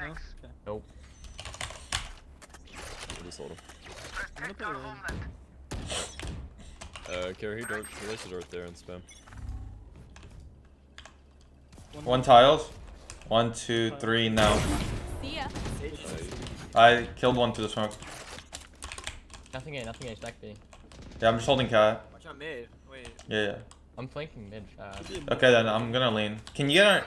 No? Okay. Nope. We'll just hold him. I'm gonna put. Uh, carry dart. Release the dart there and spam. One tiles. One, two, three, now. See ya. I killed one through the smoke. Nothing A, nothing A, stack B. Yeah, I'm just holding cat. Watch out mid. Wait. Yeah, yeah. I'm flanking mid uh, fast. Okay, then I'm gonna lean. Can you get our